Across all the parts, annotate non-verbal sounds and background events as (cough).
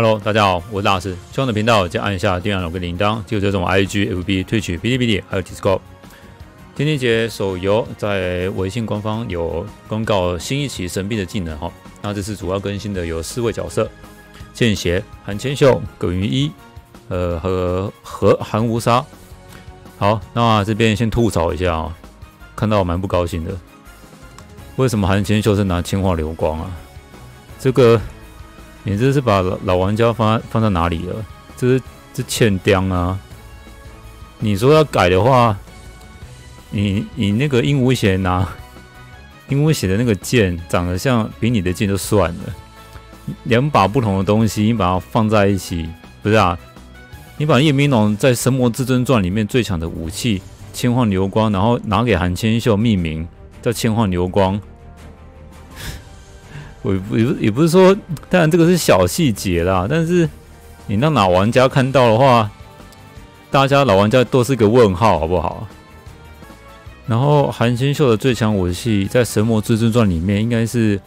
Hello，大家好，我是大师。希望的频道记得按下订阅钮跟铃铛，记得这种 IG、FB、Twitch、哔哩哔哩还有 Discord。天天节手游在微信官方有公告新一期神秘的技能哈，那这次主要更新的有四位角色：剑邪、韩千秀、葛云一，呃和和韩无沙。好，那这边先吐槽一下啊，看到蛮不高兴的。为什么韩千秀是拿青化流光啊？这个。你这是把老玩家放放在哪里了？这是这欠刁啊！你说要改的话，你你那个鹦鹉血拿 (laughs) 鹦鹉血的那个剑长得像比你的剑就算了，两把不同的东西你把它放在一起，不是啊？你把叶明龙在《神魔至尊传》里面最强的武器千幻流光，然后拿给韩千秀命名叫千幻流光。我也不也不是说，当然这个是小细节啦，但是你让老玩家看到的话，大家老玩家都是个问号，好不好？然后韩千秀的最强武器在《神魔至尊传》里面应该是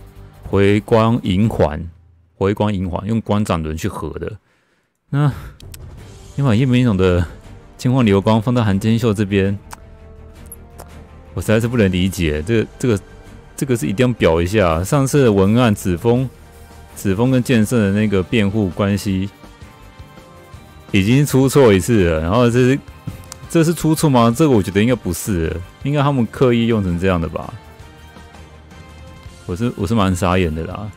回光银环，回光银环用光掌轮去合的。那你把叶明勇的金光流光放到韩千秀这边，我实在是不能理解这这个。这个是一定要表一下，上次的文案子枫，子枫跟剑圣的那个辩护关系已经出错一次了，然后这是这是出错吗？这个我觉得应该不是，应该他们刻意用成这样的吧。我是我是蛮傻眼的啦，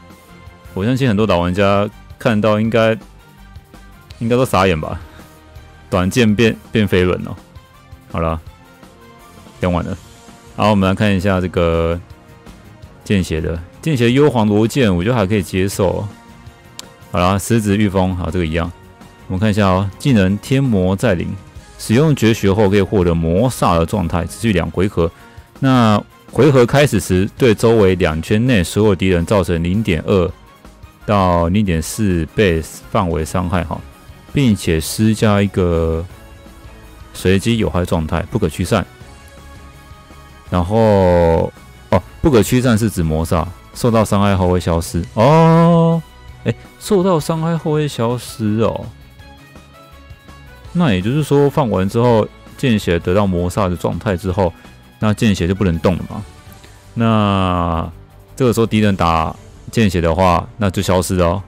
我相信很多老玩家看到应该应该都傻眼吧。短剑变变飞轮哦，好了，讲完了，好，我们来看一下这个。剑邪的剑邪幽黄罗剑，我觉得还可以接受。好啦，十指御风，好，这个一样。我们看一下哦，技能天魔在临，使用绝学后可以获得魔煞的状态，持续两回合。那回合开始时，对周围两圈内所有敌人造成零点二到零点四倍范围伤害，哈，并且施加一个随机有害状态，不可驱散。然后。不可驱散是指魔煞受到伤害后会消失哦。哎，受到伤害后会消失哦。那也就是说，放完之后，见血得到魔煞的状态之后，那见血就不能动了嘛？那这个时候敌人打见血的话，那就消失哦。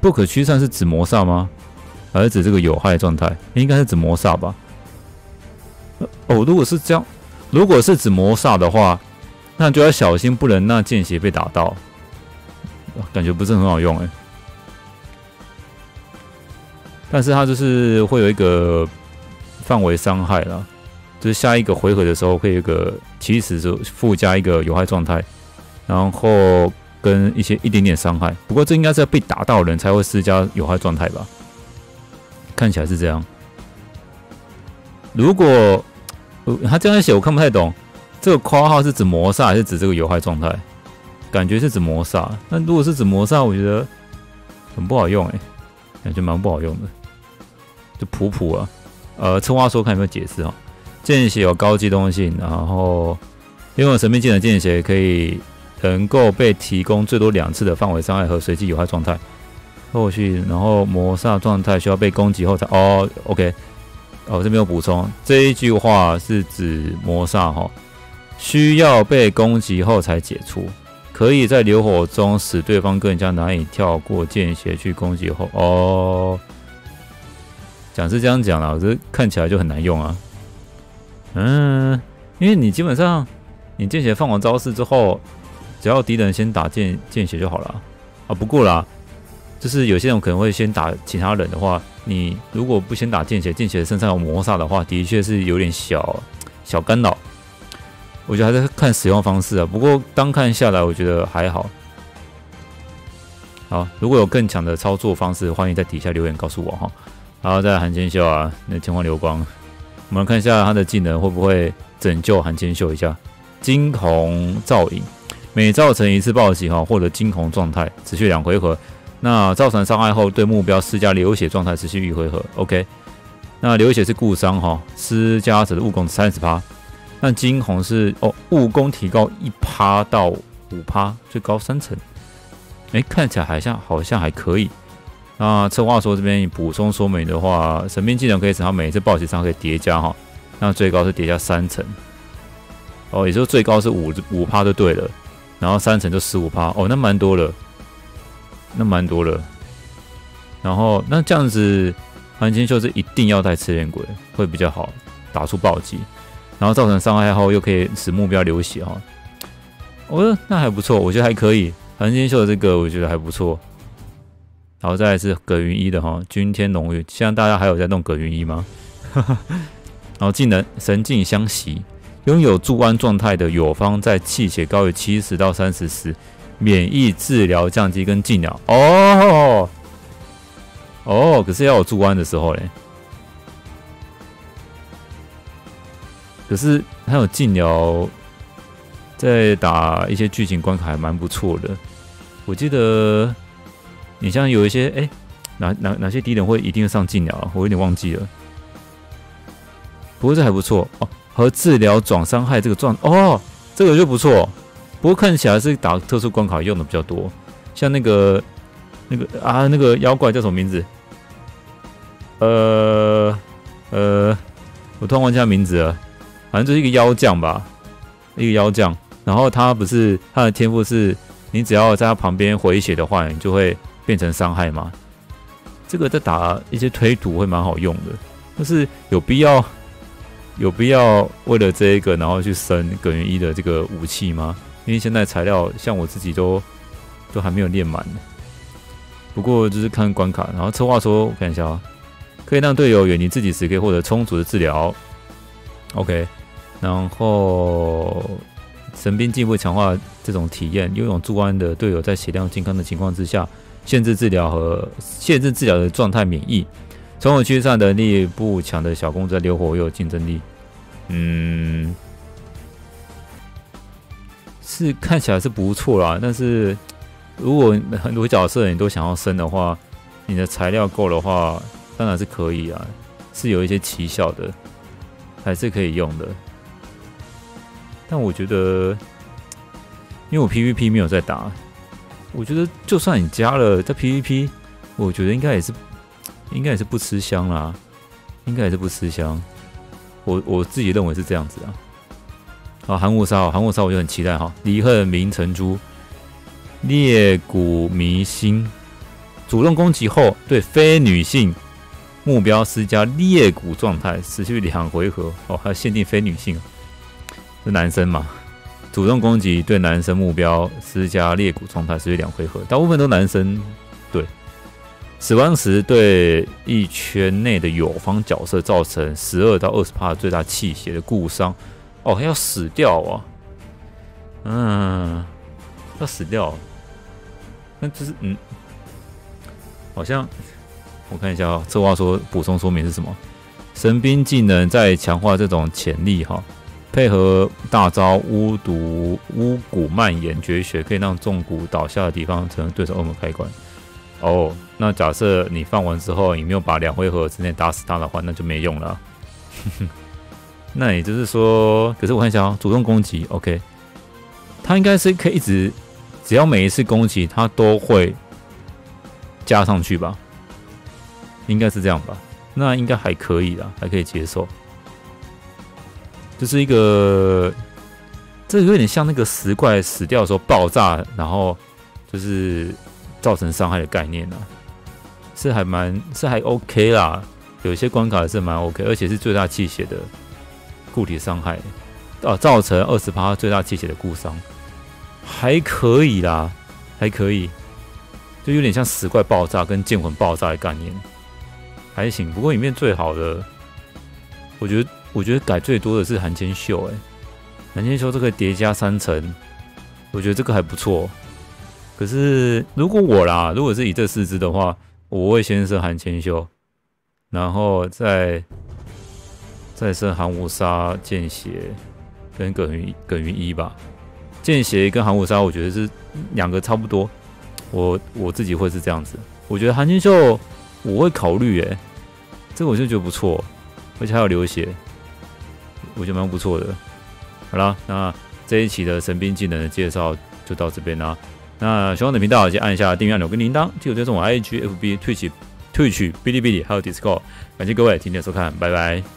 不可驱散是指魔煞吗？还是指这个有害状态？应该是指魔煞吧？哦，如果是这样，如果是指魔煞的话。那就要小心，不能让剑邪被打到，感觉不是很好用哎。但是它就是会有一个范围伤害了，就是下一个回合的时候会有一个起始就附加一个有害状态，然后跟一些一点点伤害。不过这应该是要被打到人才会施加有害状态吧？看起来是这样。如果他这样写，我看不太懂。这个括号是指魔煞还是指这个有害状态？感觉是指魔煞。那如果是指魔煞，我觉得很不好用哎，感觉蛮不好用的，就普普啊。呃，策划说看有没有解释哈。见血有高机动性，然后拥有神秘技能见血可以能够被提供最多两次的范围伤害和随机有害状态。后续然后魔煞状态需要被攻击后才哦，OK。哦，这边有补充，这一句话是指魔煞哈。需要被攻击后才解除，可以在流火中使对方更加难以跳过间歇去攻击后。哦，讲是这样讲了，这看起来就很难用啊。嗯，因为你基本上你间歇放完招式之后，只要敌人先打间间歇就好了啊。不过啦，就是有些人可能会先打其他人的话，你如果不先打间歇，间歇身上有魔煞的话，的确是有点小小干扰。我觉得还是看使用方式啊，不过单看下来，我觉得还好。好，如果有更强的操作方式，欢迎在底下留言告诉我哈。然后再韩千秀啊，那天荒流光，我们看一下他的技能会不会拯救韩千秀一下。惊鸿照影，每造成一次暴击哈，获得惊鸿状态，持续两回合。那造成伤害后，对目标施加流血状态，持续一回合。OK，那流血是固伤哈，施加者的物攻三十趴。那金红是哦，物攻提高一趴到五趴，最高三成。哎，看起来好像好像还可以。那策划说这边补充说明的话，神兵技能可以使他每一次暴击上可以叠加哈，那最高是叠加三层。哦，也就是最高是五五趴就对了，然后三层就十五趴。哦，那蛮多了，那蛮多了。然后那这样子，黄金秀是一定要带赤焰鬼会比较好，打出暴击，然后造成伤害后又可以使目标流血哈。我说那还不错，我觉得还可以。黄金秀的这个我觉得还不错。然后再来是葛云一的哈，君天龙玉。现在大家还有在弄葛云一吗？(laughs) 然后技能神境相袭。拥有助安状态的友方，在气血高于七十到三十时，免疫治疗降低跟禁疗。哦哦，可是要有助安的时候嘞。可是还有禁疗，在打一些剧情关卡还蛮不错的。我记得你像有一些哎，哪哪哪些敌人会一定要上禁疗，我有点忘记了。不过这还不错哦。和治疗转伤害这个状哦，这个就不错。不过看起来是打特殊关卡用的比较多，像那个那个啊，那个妖怪叫什么名字？呃呃，我突然忘记他名字了。反正就是一个妖将吧，一个妖将。然后他不是他的天赋是，你只要在他旁边回血的话，你就会变成伤害嘛。这个在打一些推图会蛮好用的，但是有必要。有必要为了这一个，然后去升葛云一的这个武器吗？因为现在材料像我自己都都还没有练满。不过就是看关卡，然后策划说，我看一下啊，可以让队友远离自己时可以获得充足的治疗。OK，然后神兵进一步强化这种体验，拥有助安的队友在血量健康的情况之下，限制治疗和限制治疗的状态免疫。从我区上能力不强的小公子流火又有竞争力，嗯，是看起来是不错啦。但是如果很多角色你都想要升的话，你的材料够的话，当然是可以啊，是有一些奇效的，还是可以用的。但我觉得，因为我 PVP 没有在打，我觉得就算你加了在 PVP，我觉得应该也是。应该也是不吃香啦，应该也是不吃香。我我自己认为是这样子啊。好，寒雾沙，寒雾沙，我就很期待哈。离恨明成珠，裂骨迷心，主动攻击后对非女性目标施加裂骨状态，持续两回合。哦，还限定非女性，是男生嘛？主动攻击对男生目标施加裂骨状态，持续两回合，大部分都男生对。死亡时对一圈内的友方角色造成十二到二十帕最大气血的固伤，哦，还要死掉啊！嗯，要死掉，那就是嗯，好像我看一下啊，这话说补充说明是什么？神兵技能在强化这种潜力哈，配合大招巫毒巫蛊蔓延绝学，可以让重蛊倒下的地方成为对手恶魔开关。哦，那假设你放完之后，你没有把两回合之内打死他的话，那就没用了。(laughs) 那也就是说，可是我看一下啊，主动攻击，OK，他应该是可以一直，只要每一次攻击他都会加上去吧？应该是这样吧？那应该还可以的，还可以接受。就是一个，这有点像那个石怪死掉的时候爆炸，然后就是。造成伤害的概念呢，是还蛮是还 OK 啦，有一些关卡是蛮 OK，而且是最大气血的固体伤害，啊，造成二十趴最大气血的固伤，还可以啦，还可以，就有点像石怪爆炸跟剑魂爆炸的概念，还行。不过里面最好的，我觉得我觉得改最多的是寒千秀，哎，寒千秀这个叠加三层，我觉得这个还不错。可是，如果我啦，如果是以这四支的话，我会先升寒千秀，然后再再升寒无杀、剑邪跟耿云耿云一吧。剑邪跟寒无杀，我觉得是两个差不多。我我自己会是这样子。我觉得寒千秀我会考虑，诶，这个我就觉得不错，而且还有流血，我觉得蛮不错的。好了，那这一期的神兵技能的介绍就到这边啦。那喜欢的频道，记得按下订阅按钮跟铃铛，记得追踪我 IG、FB、Twitch、Twitch、哔哩哔哩还有 Discord。感谢各位今天的收看，拜拜。